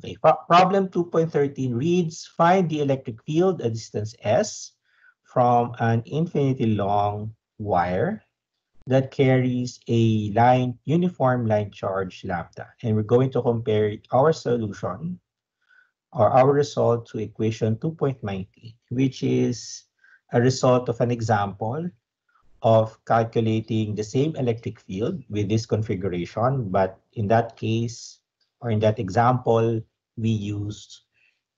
Okay, problem 2.13 reads, find the electric field at distance S from an infinitely long wire that carries a line uniform line charge lambda. And we're going to compare our solution or our result to equation 2.19, which is a result of an example of calculating the same electric field with this configuration, but in that case, or in that example, we used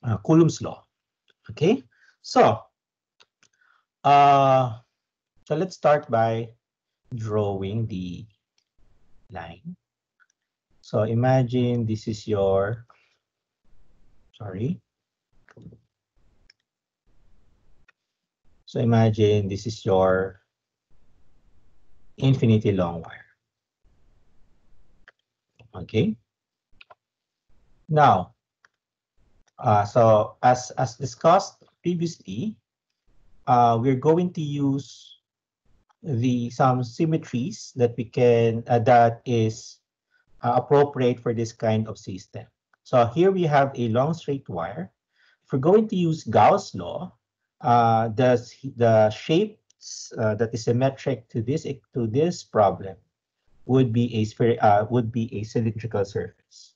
uh, Coulomb's law. Okay, so uh, so let's start by drawing the line. So imagine this is your, sorry. So imagine this is your infinity long wire. Okay. Now, uh, so as, as discussed previously, uh, we're going to use the some symmetries that we can uh, that is uh, appropriate for this kind of system. So here we have a long straight wire. If we're going to use Gauss law, uh, the the shapes uh, that is symmetric to this to this problem would be a sphere would be a cylindrical surface.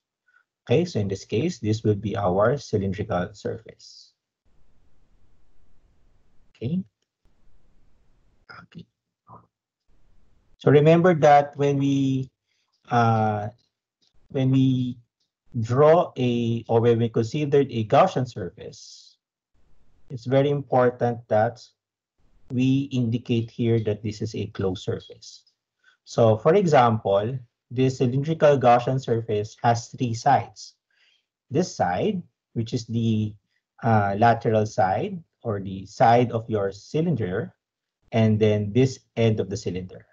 Okay, so in this case, this will be our cylindrical surface. Okay. Okay. So remember that when we uh, when we draw a or when we consider a Gaussian surface, it's very important that we indicate here that this is a closed surface. So for example, this cylindrical Gaussian surface has three sides. This side, which is the uh, lateral side or the side of your cylinder, and then this end of the cylinder.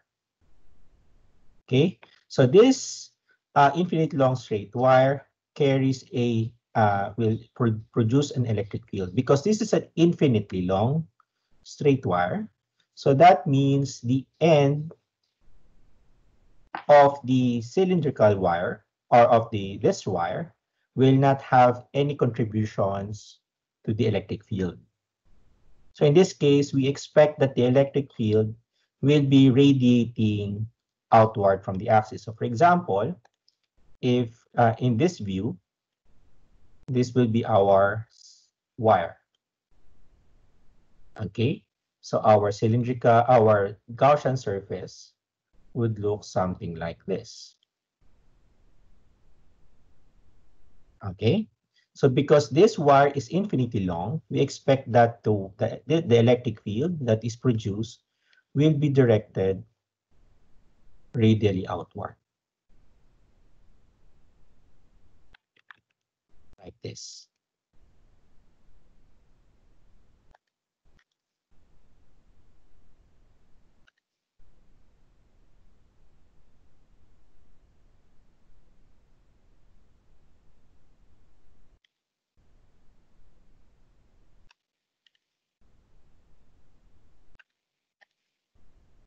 Okay, so this uh, infinite long straight wire carries a uh, will pro produce an electric field because this is an infinitely long straight wire. So that means the end of the cylindrical wire or of the this wire will not have any contributions to the electric field. So in this case, we expect that the electric field will be radiating outward from the axis. So for example, if uh, in this view, this will be our wire. Okay, so our cylindrical, our Gaussian surface would look something like this. Okay, so because this wire is infinitely long, we expect that the, the electric field that is produced will be directed radially outward. Like this.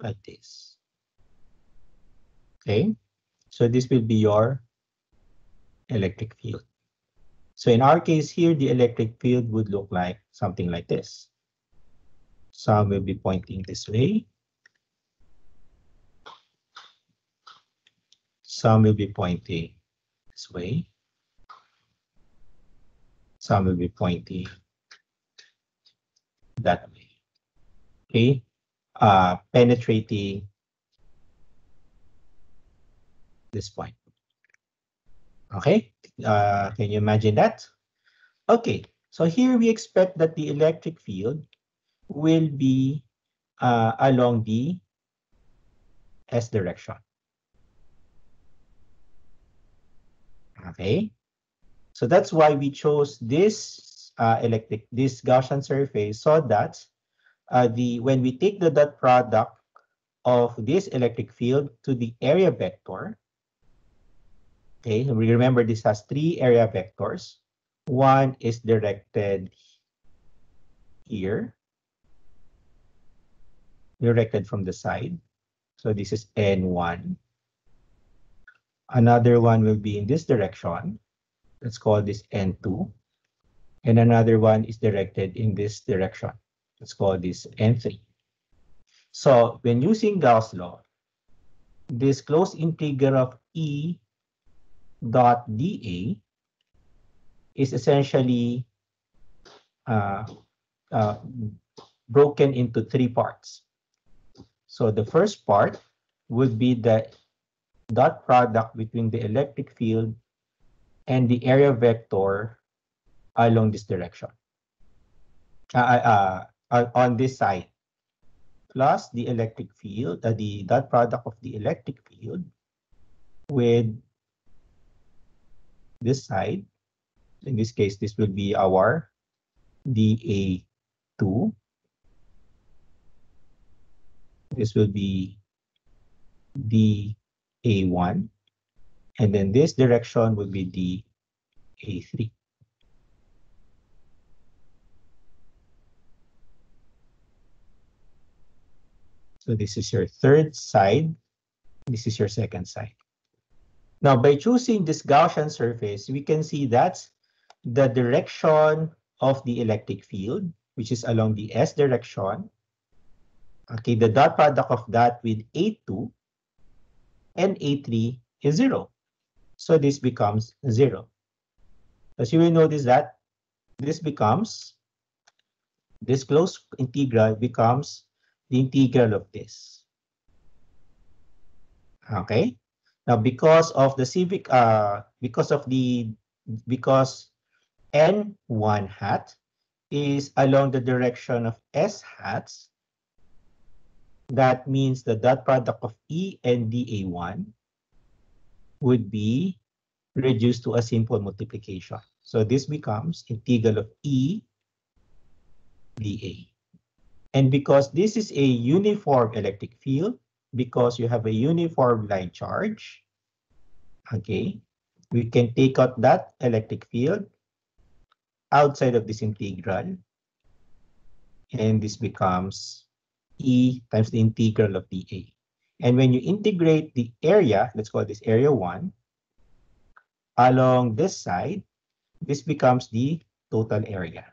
Like this. Okay, so this will be your electric field. So in our case here, the electric field would look like something like this. Some will be pointing this way. Some will be pointing this way. Some will be pointing that way. Okay, uh, penetrating this point. Okay, uh, can you imagine that? Okay, so here we expect that the electric field will be uh, along the S direction. Okay, so that's why we chose this uh, electric, this Gaussian surface so that uh, the when we take the dot product of this electric field to the area vector, Okay, we remember this has three area vectors. One is directed here, directed from the side. So this is N1. Another one will be in this direction. Let's call this N2. And another one is directed in this direction. Let's call this N3. So when using Gauss law, this closed integral of E dot dA is essentially uh, uh, broken into three parts. So the first part would be the dot product between the electric field and the area vector along this direction. Uh, uh, on this side, plus the electric field, uh, the dot product of the electric field with this side. In this case, this will be our dA2. This will be dA1. And then this direction will be dA3. So this is your third side. This is your second side. Now, by choosing this Gaussian surface, we can see that's the direction of the electric field, which is along the S direction. Okay, the dot product of that with A2 and A3 is 0. So this becomes 0. As you will notice that this becomes, this closed integral becomes the integral of this. Okay. Now, because of the civic, uh, because of the, because n1 hat is along the direction of s hats, that means the dot product of E and dA1 would be reduced to a simple multiplication. So this becomes integral of E dA. And because this is a uniform electric field, because you have a uniform line charge, okay, we can take out that electric field outside of this integral. And this becomes E times the integral of dA. And when you integrate the area, let's call this area 1, along this side, this becomes the total area.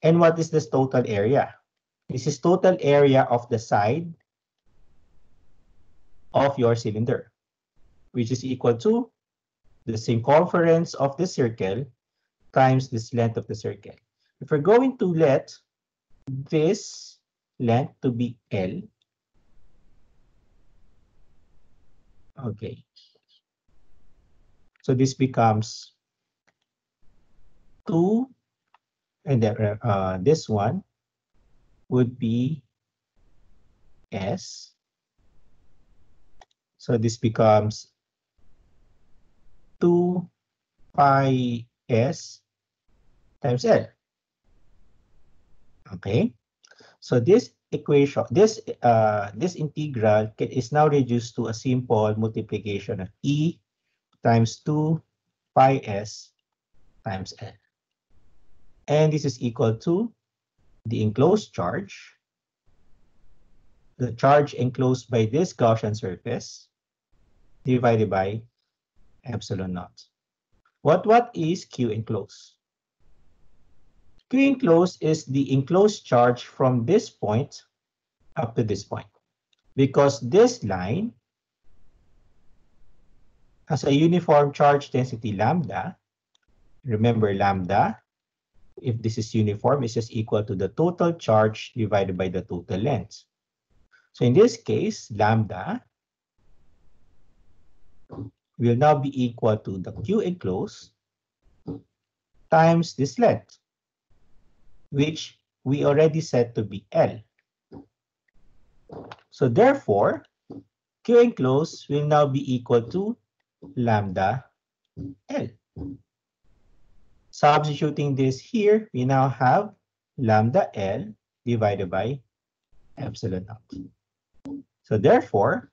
And what is this total area? This is total area of the side of your cylinder, which is equal to the circumference of the circle times this length of the circle. If we're going to let this length to be L, okay, so this becomes 2, and then, uh, this one would be S. So this becomes 2 pi S times L. Okay. So this equation, this uh, this integral is now reduced to a simple multiplication of E times 2 pi S times L. And this is equal to the enclosed charge, the charge enclosed by this Gaussian surface, divided by epsilon naught. What, what is Q enclosed? Q enclosed is the enclosed charge from this point up to this point. Because this line has a uniform charge density lambda. Remember lambda if this is uniform, is just equal to the total charge divided by the total length. So in this case, lambda will now be equal to the Q enclosed times this length, which we already set to be L. So therefore, Q enclosed will now be equal to lambda L. Substituting this here, we now have lambda L divided by epsilon naught. So therefore,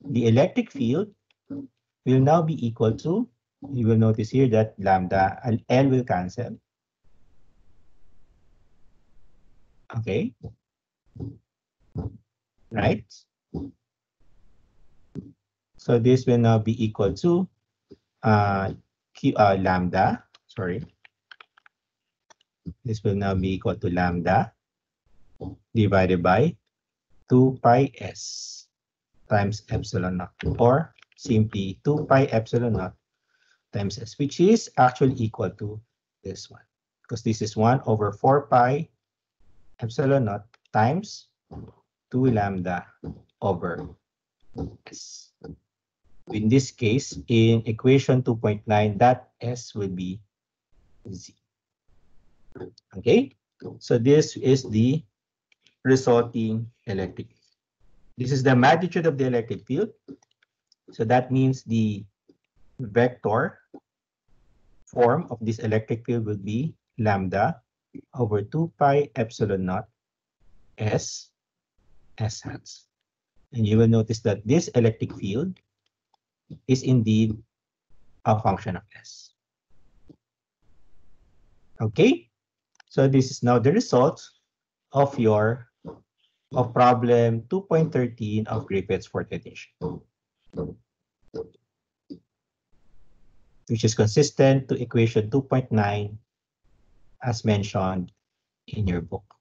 the electric field will now be equal to, you will notice here that lambda L will cancel. Okay. Right? So this will now be equal to uh, q uh, lambda, sorry. This will now be equal to lambda divided by 2 pi s times epsilon naught or simply 2 pi epsilon naught times s, which is actually equal to this one because this is 1 over 4 pi epsilon naught times 2 lambda over s. In this case, in equation 2.9, that s will be z. Okay, so this is the resulting electric. This is the magnitude of the electric field. So that means the vector form of this electric field will be lambda over 2 pi epsilon naught s s hats. And you will notice that this electric field is indeed a function of s. Okay, so this is now the result of your of problem 2.13 of Griffiths' fourth edition, which is consistent to equation 2.9 as mentioned in your book.